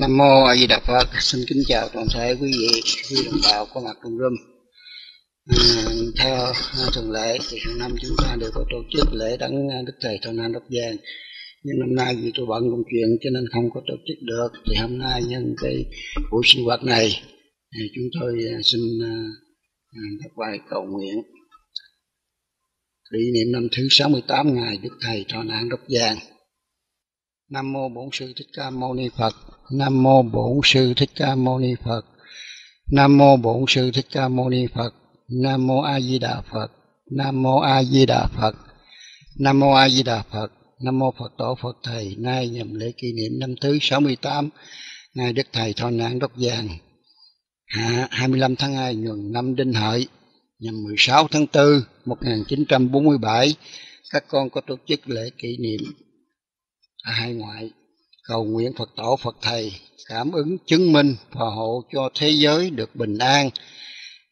Nam mô A Di Đà Phật. Xin kính chào toàn thể quý vị, quý đồng bào có mặt trong room. À, theo thường lệ thì hàng năm chúng ta đều có tổ chức lễ đấng Đức Thầy Thọ Nam Đốc Giang. Nhưng năm nay vì tôi bận công chuyện cho nên không có tổ chức được. Thì hôm nay nhân cái buổi sinh hoạt này thì chúng tôi à, xin à, à, đọc bài cầu nguyện kỷ niệm năm thứ 68 ngày Đức Thầy Thọ Nạn Đốc Giang. Nam mô Bổn Sư Thích Ca Mâu Ni Phật. Nam mô Bổn Sư Thích Ca Mâu Ni Phật. Nam mô Bổn Sư Thích Ca Mâu Ni Phật. Nam mô A Di Đà Phật. Nam mô A Di Đà Phật. Nam mô A Di Đà Phật. Nam mô Phật Tổ Phật Thầy. Nay nhằm lễ kỷ niệm năm thứ 68 ngày Đức Thầy Thọ Nạn Đốc Giang. Hạ 25 tháng 2 nhuận năm Đinh Hợi, nhằm 16 tháng 4 1947 các con có tổ chức lễ kỷ niệm hai ngoại, cầu nguyện Phật tổ, Phật thầy, cảm ứng chứng minh phò hộ cho thế giới được bình an.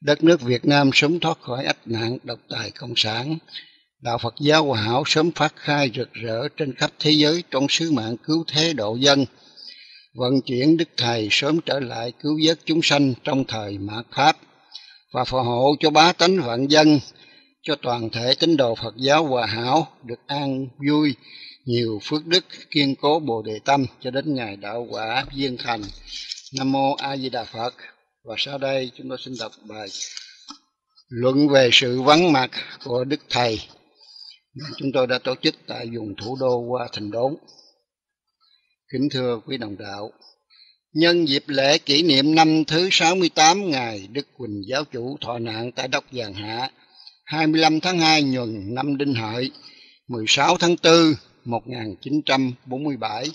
Đất nước Việt Nam sớm thoát khỏi ách nạn độc tài cộng sản. Đạo Phật giáo hòa hảo sớm phát khai rực rỡ trên khắp thế giới trong sứ mạng cứu thế độ dân. Vận chuyển đức thầy sớm trở lại cứu vớt chúng sanh trong thời mạt pháp và phò hộ cho bá tánh vạn dân, cho toàn thể tín đồ Phật giáo hòa hảo được an vui nhiều phước đức kiên cố bồ đề tâm cho đến ngày đạo quả viên thành. Nam mô a di đà phật. Và sau đây chúng tôi xin đọc bài luận về sự vắng mặt của đức thầy. Chúng tôi đã tổ chức tại vùng thủ đô qua thành đốn. Kính thưa quý đồng đạo, nhân dịp lễ kỷ niệm năm thứ 68 ngày Đức Quỳnh Giáo chủ thọ nạn tại Đốc Giàng Hạ 25 tháng 2 nhuần năm Đinh Hợi 16 tháng 4 1947.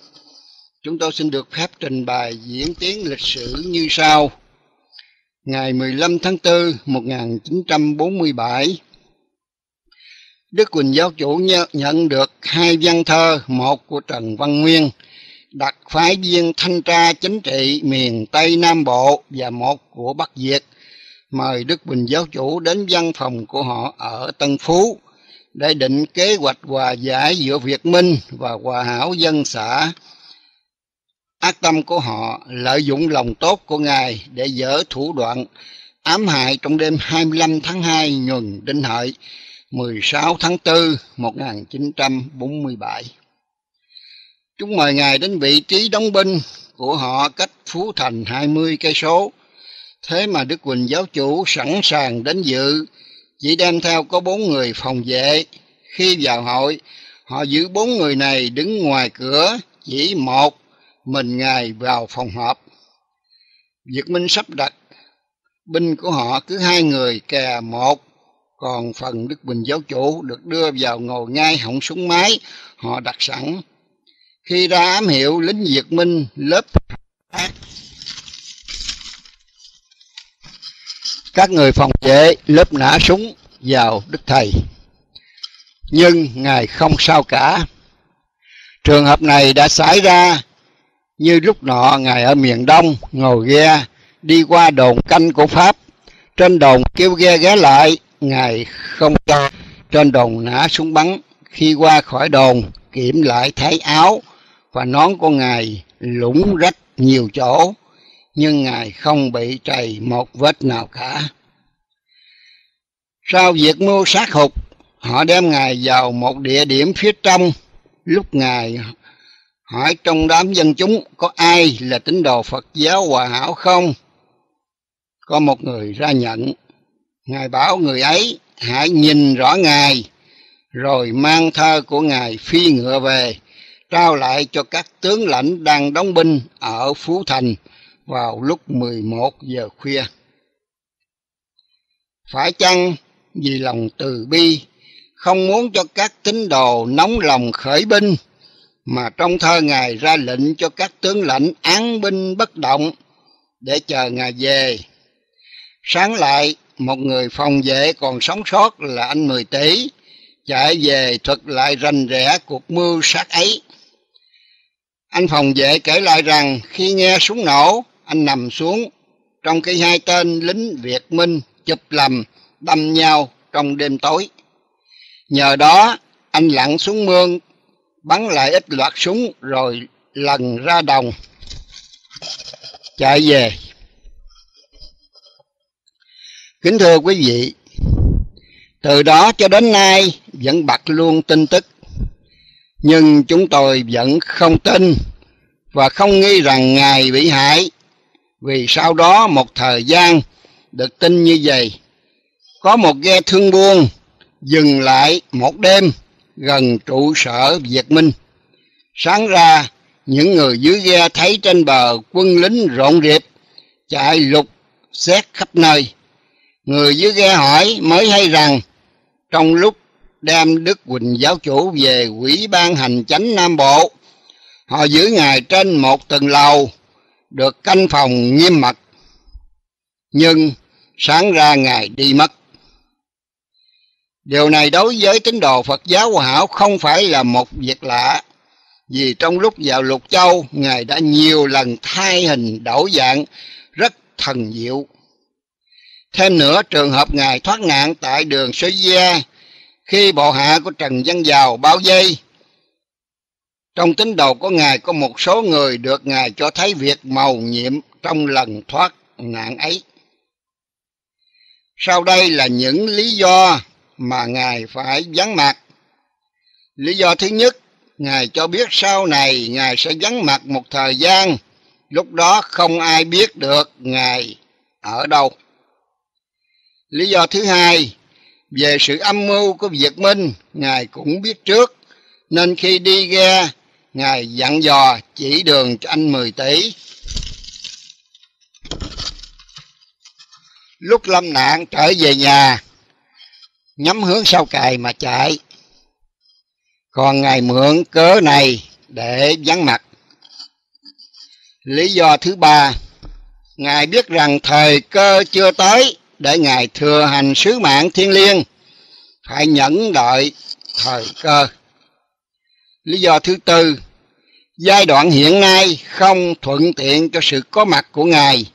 Chúng tôi xin được phép trình bày diễn tiến lịch sử như sau. Ngày 15 tháng 4 1947, Đức Quỳnh Giáo Chủ nhận được hai văn thơ, một của Trần Văn Nguyên, đặc phái viên thanh tra chính trị miền Tây Nam Bộ và một của Bắc Việt, mời Đức Quỳnh Giáo Chủ đến văn phòng của họ ở Tân Phú để định kế hoạch hòa giải giữa Việt Minh và hòa hảo dân xã. Ác tâm của họ lợi dụng lòng tốt của Ngài để dỡ thủ đoạn ám hại trong đêm 25 tháng 2 nhuần đinh hợi 16 tháng 4 1947. Chúng mời Ngài đến vị trí đóng binh của họ cách Phú Thành 20 cây số. Thế mà Đức Quỳnh giáo chủ sẵn sàng đến dự chỉ đem theo có bốn người phòng vệ. Khi vào hội, họ giữ bốn người này đứng ngoài cửa, chỉ một mình ngài vào phòng họp. Việt Minh sắp đặt binh của họ cứ hai người kè một, còn phần Đức Bình giáo chủ được đưa vào ngồi ngay họng súng máy, họ đặt sẵn. Khi ra ám hiệu lính Việt Minh lớp các người phòng vệ lớp nã súng vào Đức Thầy. Nhưng Ngài không sao cả. Trường hợp này đã xảy ra như lúc nọ Ngài ở miền Đông ngồi ghe đi qua đồn canh của Pháp. Trên đồn kêu ghe ghé lại, Ngài không cho trên đồn nã súng bắn. Khi qua khỏi đồn, kiểm lại thấy áo và nón của Ngài lũng rách nhiều chỗ nhưng Ngài không bị trầy một vết nào cả. Sau việc mưu sát hụt, họ đem Ngài vào một địa điểm phía trong. Lúc Ngài hỏi trong đám dân chúng có ai là tín đồ Phật giáo hòa hảo không? Có một người ra nhận. Ngài bảo người ấy hãy nhìn rõ Ngài, rồi mang thơ của Ngài phi ngựa về, trao lại cho các tướng lãnh đang đóng binh ở Phú Thành vào lúc 11 giờ khuya. Phải chăng vì lòng từ bi, không muốn cho các tín đồ nóng lòng khởi binh, mà trong thơ Ngài ra lệnh cho các tướng lãnh án binh bất động để chờ Ngài về. Sáng lại, một người phòng vệ còn sống sót là anh Mười Tỷ, chạy về thuật lại rành rẽ cuộc mưu sát ấy. Anh phòng vệ kể lại rằng khi nghe súng nổ, anh nằm xuống trong khi hai tên lính Việt Minh chụp lầm, đâm nhau trong đêm tối. Nhờ đó, anh lặn xuống mương, bắn lại ít loạt súng rồi lần ra đồng. chạy về kính thưa quý vị, từ đó cho đến nay vẫn bật luôn tin tức nhưng chúng tôi vẫn không tin và không nghi rằng ngài bị hại vì sau đó một thời gian được tin như vậy có một ghe thương buôn dừng lại một đêm gần trụ sở Việt Minh. Sáng ra, những người dưới ghe thấy trên bờ quân lính rộn rịp, chạy lục xét khắp nơi. Người dưới ghe hỏi mới hay rằng, trong lúc đem Đức Quỳnh giáo chủ về quỹ ban hành chánh Nam Bộ, họ giữ ngài trên một tầng lầu, được canh phòng nghiêm mật. Nhưng sáng ra ngài đi mất. Điều này đối với tín đồ Phật giáo Hòa Hảo không phải là một việc lạ, vì trong lúc vào Lục Châu, Ngài đã nhiều lần thay hình đổi dạng rất thần diệu. Thêm nữa, trường hợp Ngài thoát nạn tại đường Sơ Gia khi bộ hạ của Trần Văn Giàu bao dây. Trong tín đồ của Ngài có một số người được Ngài cho thấy việc màu nhiệm trong lần thoát nạn ấy. Sau đây là những lý do mà Ngài phải vắng mặt. Lý do thứ nhất, Ngài cho biết sau này Ngài sẽ vắng mặt một thời gian, lúc đó không ai biết được Ngài ở đâu. Lý do thứ hai, về sự âm mưu của Việt Minh, Ngài cũng biết trước, nên khi đi ra Ngài dặn dò chỉ đường cho anh 10 tỷ. Lúc lâm nạn trở về nhà, nhắm hướng sau cài mà chạy. Còn ngài mượn cớ này để vắng mặt. Lý do thứ ba ngài biết rằng thời cơ chưa tới để ngài thừa hành sứ mạng thiên liêng. Phải nhẫn đợi thời cơ. Lý do thứ tư giai đoạn hiện nay không thuận tiện cho sự có mặt của ngài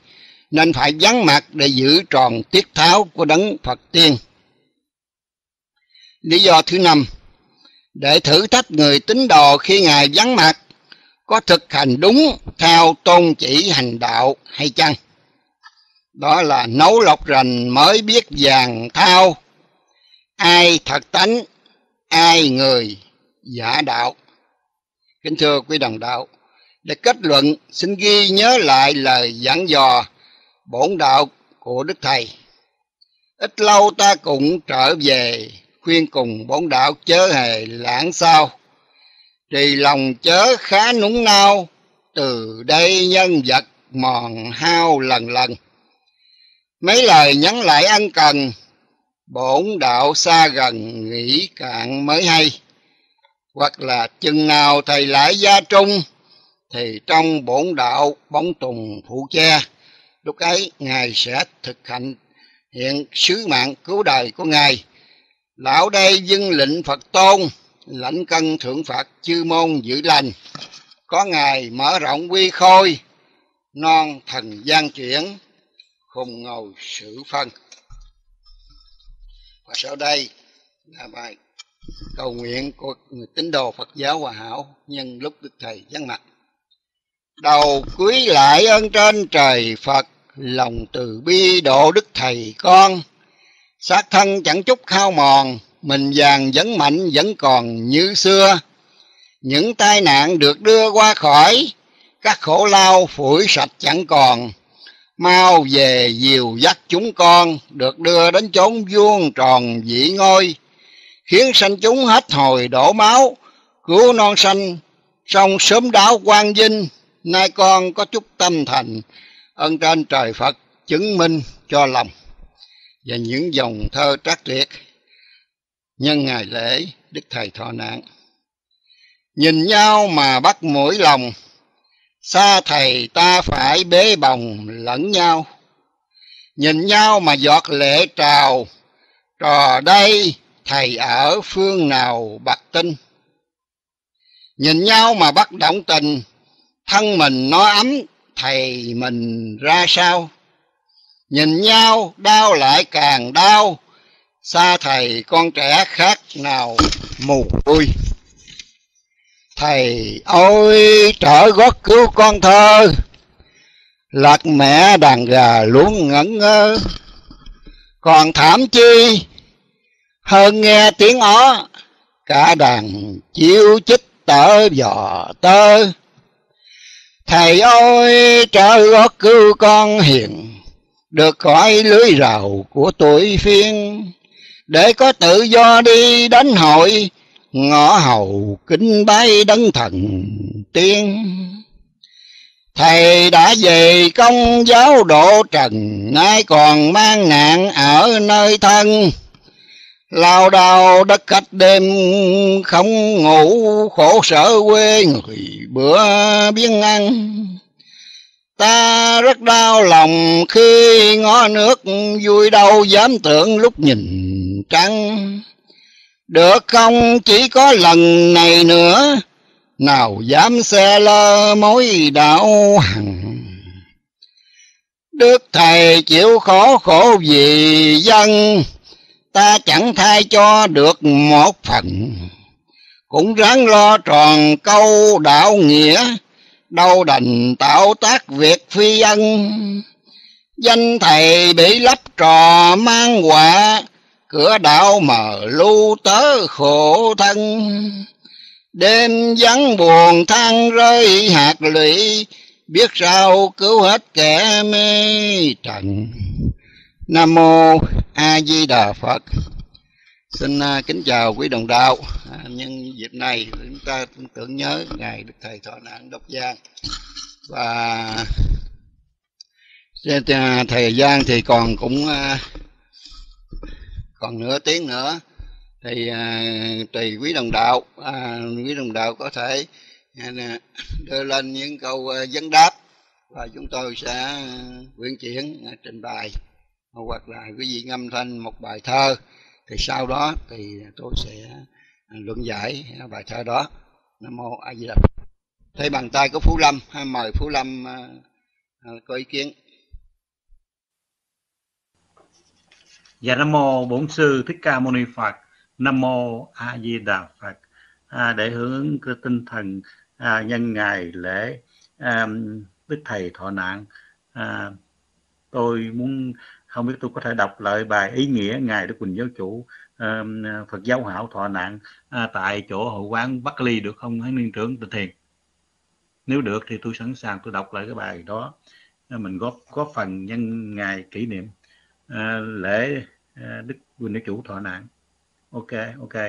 nên phải vắng mặt để giữ tròn tiết tháo của đấng phật tiên Lý do thứ năm, để thử thách người tín đồ khi Ngài vắng mặt, có thực hành đúng theo tôn chỉ hành đạo hay chăng? Đó là nấu lọc rành mới biết vàng thao, ai thật tánh, ai người giả đạo. Kính thưa quý đồng đạo, để kết luận xin ghi nhớ lại lời giảng dò bổn đạo của Đức Thầy. Ít lâu ta cũng trở về khuyên cùng bổn đạo chớ hề lãng sao. Trì lòng chớ khá núng nao từ đây nhân vật mòn hao lần lần. Mấy lời nhắn lại ân cần bổn đạo xa gần nghĩ cạn mới hay hoặc là chừng nào thầy lại gia trung, thì trong bổn đạo bóng tùng phụ che, lúc ấy ngài sẽ thực hành hiện sứ mạng cứu đời của ngài. Lão đây dưng lệnh phật tôn, lãnh cân thượng phạt chư môn giữ lành. Có ngài mở rộng quy khôi, non thần gian chuyển, khùng ngồi sự phân. Và sau đây là bài cầu nguyện của người tín đồ Phật giáo Hòa Hảo nhân lúc Đức Thầy vắng mặt. Đầu quý lại ơn trên trời Phật, lòng từ bi độ Đức Thầy con, xác thân chẳng chút khao mòn mình vàng vẫn mạnh vẫn còn như xưa. Những tai nạn được đưa qua khỏi các khổ lao phủi sạch chẳng còn. Mau về dìu dắt chúng con được đưa đến chốn vuông tròn vĩ ngôi khiến sanh chúng hết hồi đổ máu. Cứu non sanh song sớm đáo quang vinh. Nay con có chút tâm thành. Ân trên trời phật chứng minh cho lòng. Và những dòng thơ trắc liệt nhân ngày lễ đức thầy thọ nạn. Nhìn nhau mà bắt mũi lòng, xa thầy ta phải bế bồng lẫn nhau. Nhìn nhau mà giọt lệ trào, trò đây thầy ở phương nào bạc tinh nhìn nhau mà bắt động tình, thân mình nó ấm, thầy mình ra sao? Nhìn nhau đau lại càng đau, xa thầy con trẻ khác nào mù vui thầy ôi, trở gót cứu con thơ lạc mẹ đàn gà luôn ngẩn ngơ. Còn thảm chi hơn nghe tiếng ó, cả đàn chiêu chích tở dò tơ. Thầy ơi trợ gót cứu con hiền, được khỏi lưới rào của tuổi phiên. Để có tự do đi đánh hội, ngõ hầu kính bái đấng thần tiên. Thầy đã về công giáo độ trần, nay còn mang nạn ở nơi thân lao đao đất khách đêm không ngủ, khổ sở quê người bữa biếng ăn. Ta rất đau lòng khi ngó nước, vui đâu dám tưởng lúc nhìn trăng. Được không chỉ có lần này nữa, nào dám xe lơ mối đạo hằng. Đức thầy chịu khó khổ vì dân ta chẳng thay cho được một phần. Cũng ráng lo tròn câu đạo nghĩa, đâu đành tạo tác việc phi ân danh thầy bị lấp trò mang họa, cửa đạo mờ lưu tớ khổ thân. Đêm vắng buồn than rơi hạt lụy, biết sao cứu hết kẻ mê trần. Nam mô a di đà phật. Xin à, kính chào quý đồng đạo. À, nhân dịp này chúng ta tưởng nhớ ngài đức thầy thọ nạn độc giang. Và thời à, gian thì còn cũng à, còn nửa tiếng nữa. Thì tùy quý đồng đạo. À, quý đồng đạo có thể đưa lên những câu vấn đáp. Và chúng tôi sẽ quyển chuyển trình bày hoặc là quý vị ngâm thanh một bài thơ thì sau đó thì tôi sẽ à, luận giải bài thơ đó. Nam mô a di đà phật. Thấy bàn tay của phú lâm mời phú lâm à, à, có ý kiến. Dạ Nam Mô Bổn Sư Thích Ca Mâu Ni Phật. Nam Mô A Di Đà Phật. À, Để hướng cái tinh thần à, nhân ngày lễ à, Đức Thầy Thọ Nạn à, Tôi muốn không biết tôi có thể đọc lại bài ý nghĩa Ngài Đức Quỳnh Giáo Chủ um, Phật Giáo Hảo Thọ Nạn à, Tại chỗ hội quán Bắc Ly được không Hán Niên Trưởng Tịnh Thiền? Nếu được thì tôi sẵn sàng tôi đọc lại cái bài đó. À, mình góp góp phần nhân ngày kỷ niệm à, lễ à, đức Quỳnh giáo chủ thọ nạn ok ok.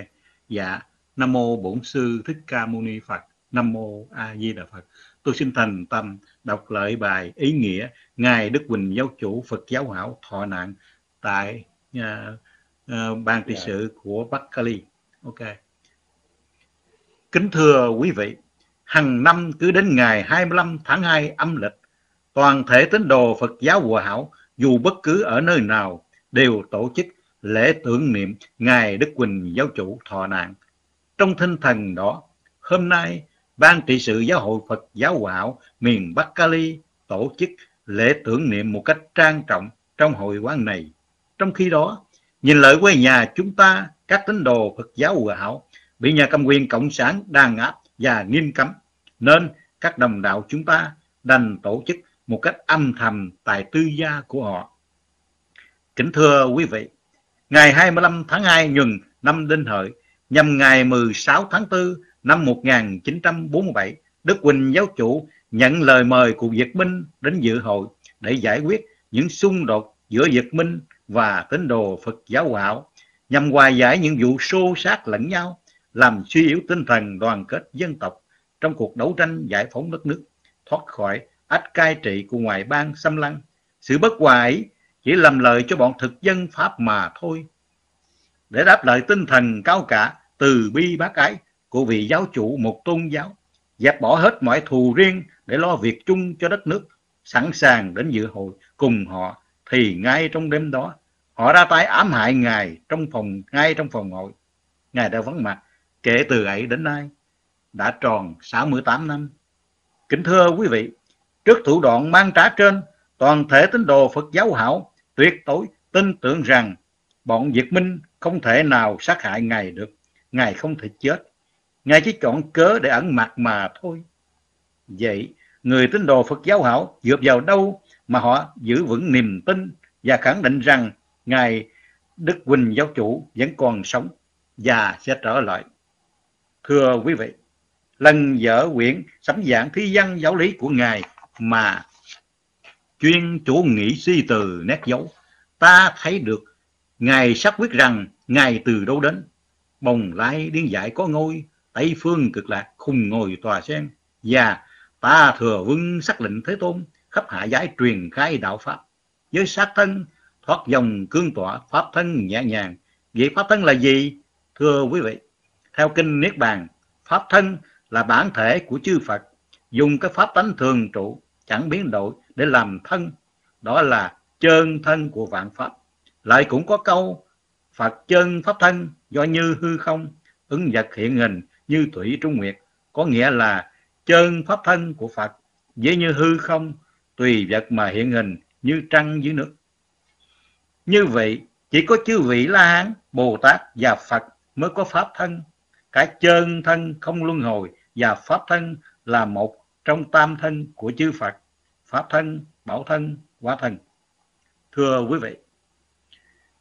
Dạ. Nam mô bổn sư thích ca mâu ni phật. Nam mô a di đà phật tôi xin thành tâm đọc lời bài ý nghĩa ngài đức quỳnh giáo chủ phật giáo hảo thọ nạn tại uh, uh, ban trị sự của bắc cali. Ok. Kính thưa quý vị hàng năm cứ đến ngày 25 tháng 2 âm lịch toàn thể tín đồ phật giáo hòa hảo dù bất cứ ở nơi nào đều tổ chức lễ tưởng niệm Ngài Đức Quỳnh Giáo chủ thọ nạn. Trong tinh thần đó, hôm nay, Ban trị sự Giáo hội Phật giáo Hảo miền Bắc Cali tổ chức lễ tưởng niệm một cách trang trọng trong hội quán này. Trong khi đó, nhìn lại quê nhà chúng ta, các tín đồ Phật giáo Hảo bị nhà cầm quyền Cộng sản đàn áp và nghiêm cấm, nên các đồng đạo chúng ta đành tổ chức một cách âm thầm tại tư gia của họ. Kính thưa quý vị, ngày 25 tháng 2 nhuần năm Đinh Hợi, nhằm ngày 16 tháng 4 năm 1947, Đức Quỳnh giáo chủ nhận lời mời của Việt Minh đến dự hội để giải quyết những xung đột giữa Việt Minh và tín đồ Phật giáo hảo nhằm hòa giải những vụ xô sát lẫn nhau, làm suy yếu tinh thần đoàn kết dân tộc trong cuộc đấu tranh giải phóng đất nước, thoát khỏi ách cai trị của ngoại bang xâm lăng. Sự bất hòa ấy chỉ làm lợi cho bọn thực dân Pháp mà thôi. Để đáp lại tinh thần cao cả, từ bi bác ái của vị giáo chủ một tôn giáo, dẹp bỏ hết mọi thù riêng để lo việc chung cho đất nước, sẵn sàng đến dự hội cùng họ, thì ngay trong đêm đó, họ ra tay ám hại Ngài trong phòng ngay trong phòng hội. Ngài đã vắng mặt, kể từ ấy đến nay, đã tròn 68 năm. Kính thưa quý vị, trước thủ đoạn mang trả trên, toàn thể tín đồ Phật giáo hảo tuyệt đối tin tưởng rằng bọn Việt Minh không thể nào sát hại Ngài được. Ngài không thể chết. Ngài chỉ chọn cớ để ẩn mặt mà thôi. Vậy, người tín đồ Phật giáo hảo dựa vào đâu mà họ giữ vững niềm tin và khẳng định rằng Ngài Đức Quỳnh giáo chủ vẫn còn sống và sẽ trở lại. Thưa quý vị, lần dở quyển sấm giảng thi văn giáo lý của Ngài mà chuyên chủ nghĩ suy từ nét dấu, ta thấy được Ngài xác quyết rằng Ngài từ đâu đến. Bồng lai điên dại có ngôi, Tây phương cực lạc khùng ngồi tòa sen. Và ta thừa vương xác lệnh Thế Tôn, khắp hạ giải truyền khai đạo Pháp. Với sát thân, thoát dòng cương tỏa, Pháp thân nhẹ nhàng. Vậy Pháp thân là gì? Thưa quý vị, theo Kinh Niết Bàn, Pháp thân là bản thể của chư Phật, dùng cái Pháp tánh thường trụ, chẳng biến đổi để làm thân. Đó là chân thân của vạn Pháp. Lại cũng có câu, Phật chân Pháp thân do như hư không, ứng vật hiện hình như thủy trung nguyệt, có nghĩa là chân Pháp thân của Phật, dễ như hư không, tùy vật mà hiện hình như trăng dưới nước. Như vậy, chỉ có chư vị La Hán, Bồ Tát và Phật mới có pháp thân. Cả chân thân không luân hồi và pháp thân là một trong tam thân của chư Phật. Pháp thân, bảo thân, quả thân. Thưa quý vị,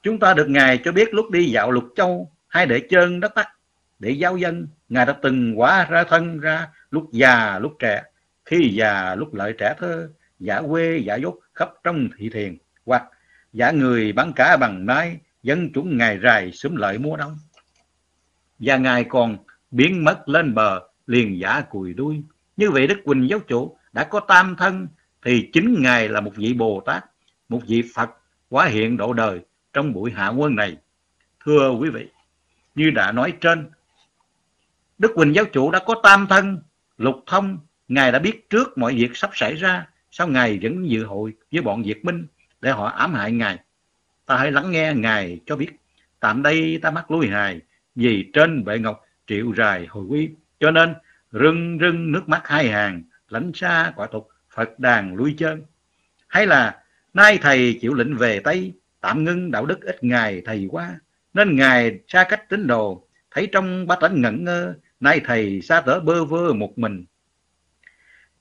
chúng ta được Ngài cho biết lúc đi dạo lục châu hay để chân đất tắc, để giáo dân, Ngài đã từng hóa ra thân ra lúc già lúc trẻ, khi già lúc lợi trẻ thơ, giả quê giả dốt khắp trong thị thiền, hoặc giả người bán cả bằng nái, dân chúng Ngài rài sớm lợi mua đông và Ngài còn biến mất lên bờ liền giả cùi đuôi. Như vậy Đức Quỳnh Giáo Chủ đã có tam thân thì chính Ngài là một vị Bồ Tát, một vị Phật quá hiện độ đời trong buổi hạ quân này. Thưa quý vị, như đã nói trên, Đức Quỳnh Giáo Chủ đã có tam thân, lục thông, Ngài đã biết trước mọi việc sắp xảy ra, sao Ngài vẫn dự hội với bọn Việt Minh để họ ám hại Ngài. Ta hãy lắng nghe Ngài cho biết, tạm đây ta mắc lui hài, vì trên bệ ngọc triệu rài hồi quy, cho nên rưng rưng nước mắt hai hàng, lánh xa quả tục Phật đàn lui chân. Hay là nay thầy chịu lệnh về Tây, tạm ngưng đạo đức ít ngày thầy qua, nên ngài xa cách tín đồ, thấy trong ba tánh ngẩn ngơ, nay thầy xa tớ bơ vơ một mình.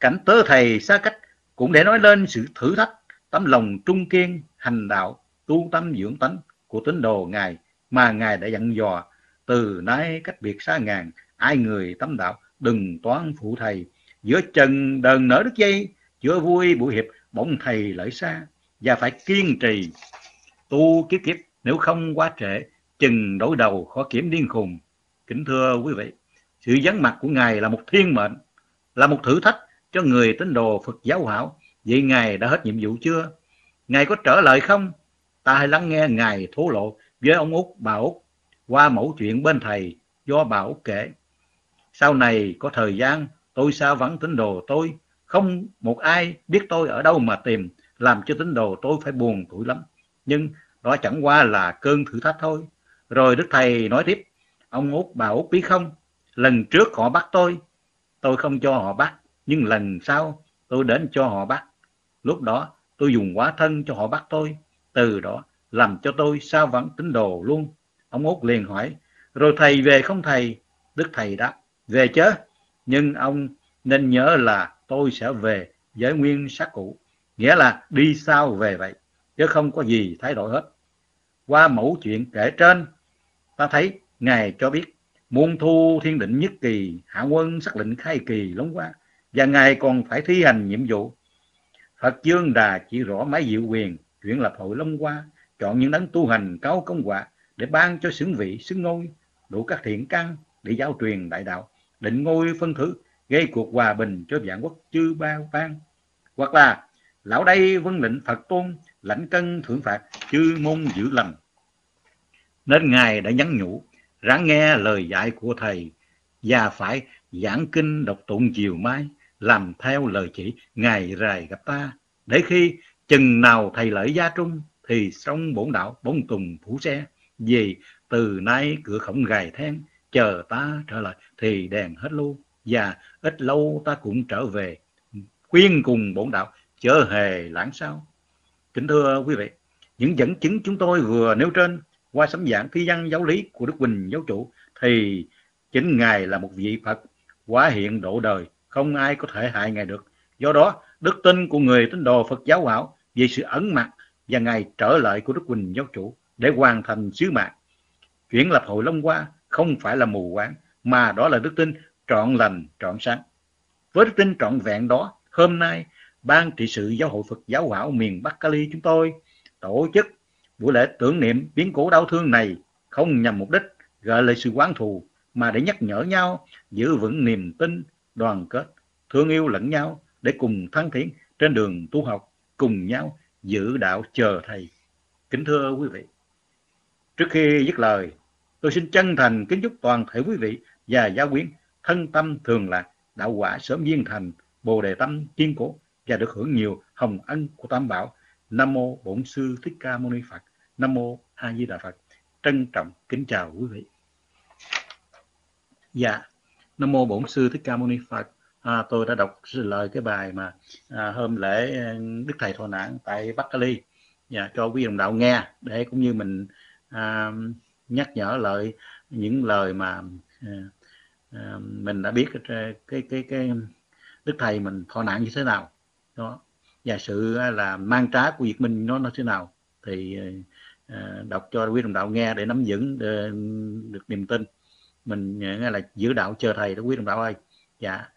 Cảnh tớ thầy xa cách cũng để nói lên sự thử thách, tấm lòng trung kiên, hành đạo, tu tâm dưỡng tánh của tín đồ ngài mà ngài đã dặn dò từ nay cách biệt xa ngàn, ai người tâm đạo, đừng toán phụ thầy. Giữa trần đờn nở đứt dây, giữa vui buổi hiệp, bỗng thầy lợi xa. Và phải kiên trì, tu kiếp kiếp, nếu không quá trễ, chừng đổi đầu khó kiểm điên khùng. Kính thưa quý vị, sự vắng mặt của Ngài là một thiên mệnh, là một thử thách cho người tín đồ Phật giáo hảo. Vậy Ngài đã hết nhiệm vụ chưa? Ngài có trở lại không? Ta hãy lắng nghe Ngài thố lộ với ông Út, bà Út qua mẫu chuyện bên thầy do bà út kể. Sau này có thời gian tôi sao vắng tín đồ tôi, không một ai biết tôi ở đâu mà tìm, làm cho tín đồ tôi phải buồn tủi lắm. Nhưng đó chẳng qua là cơn thử thách thôi. Rồi Đức Thầy nói tiếp, ông Út bà Út biết không, lần trước họ bắt tôi, tôi không cho họ bắt, nhưng lần sau tôi đến cho họ bắt. Lúc đó tôi dùng quá thân cho họ bắt tôi, từ đó làm cho tôi sao vẫn tín đồ luôn. Ông Út liền hỏi, rồi thầy về không thầy? Đức thầy đáp, về chứ, nhưng ông nên nhớ là tôi sẽ về với nguyên sắc cũ. Nghĩa là đi sao về vậy, chứ không có gì thay đổi hết. Qua mẫu chuyện kể trên, ta thấy Ngài cho biết, muôn thu thiên định nhất kỳ, hạ quân xác lệnh khai kỳ lóng qua, và Ngài còn phải thi hành nhiệm vụ. Phật Dương Đà chỉ rõ máy diệu quyền, chuyển lập hội long qua, chọn những đấng tu hành cao công quả, để ban cho xứng vị xứng ngôi đủ các thiện căn để giáo truyền đại đạo định ngôi phân thứ gây cuộc hòa bình cho vạn quốc chư ba ban hoặc là lão đây vân lệnh phật tôn lãnh cân thưởng phạt chư môn giữ lầm nên ngài đã nhắn nhủ ráng nghe lời dạy của thầy và phải giảng kinh đọc tụng chiều mai làm theo lời chỉ ngày rày gặp ta để khi chừng nào thầy lợi gia trung thì xong bổn đạo bóng tùng phủ xe vì từ nay cửa khổng gài then, chờ ta trở lại thì đèn hết luôn. Và ít lâu ta cũng trở về, khuyên cùng bổn đạo, chớ hề lãng sao. Kính thưa quý vị, những dẫn chứng chúng tôi vừa nêu trên qua sấm giảng thi văn giáo lý của Đức Quỳnh giáo chủ thì chính Ngài là một vị Phật quá hiện độ đời, không ai có thể hại Ngài được. Do đó, đức tin của người tín đồ Phật giáo hảo về sự ẩn mặt và ngày trở lại của Đức Quỳnh Giáo Chủ để hoàn thành sứ mạng. Chuyển lập hội Long Hoa không phải là mù quáng, mà đó là đức tin trọn lành, trọn sáng. Với đức tin trọn vẹn đó, hôm nay, Ban trị sự Giáo hội Phật giáo hảo miền Bắc Cali chúng tôi tổ chức buổi lễ tưởng niệm biến cố đau thương này không nhằm mục đích gợi lại sự quán thù, mà để nhắc nhở nhau giữ vững niềm tin, đoàn kết, thương yêu lẫn nhau để cùng thăng tiến trên đường tu học, cùng nhau giữ đạo chờ thầy. Kính thưa quý vị, trước khi dứt lời, tôi xin chân thành kính chúc toàn thể quý vị và giáo quyến thân tâm thường lạc, đạo quả sớm viên thành, bồ đề tâm kiên cố và được hưởng nhiều hồng ân của Tam Bảo. Nam mô Bổn sư Thích Ca Mâu Ni Phật. Nam mô A Di Đà Phật. Trân trọng kính chào quý vị. Dạ, Nam mô Bổn sư Thích Ca Mâu Ni Phật. À, tôi đã đọc lời cái bài mà à, hôm lễ ừ, Đức Thầy Thọ Nạn tại Bắc Cali dạ, cho quý đồng đạo nghe để cũng như mình à, nhắc nhở lời những lời mà à, à, mình đã biết cái, cái cái cái Đức Thầy mình thọ nạn như thế nào đó và sự à, là mang trá của Việt Minh nó nó thế nào thì à, đọc cho quý đồng đạo nghe để nắm vững ờ, được niềm tin. Mình ờ, nghe là giữ đạo chờ thầy đó quý đồng đạo ơi. Dạ.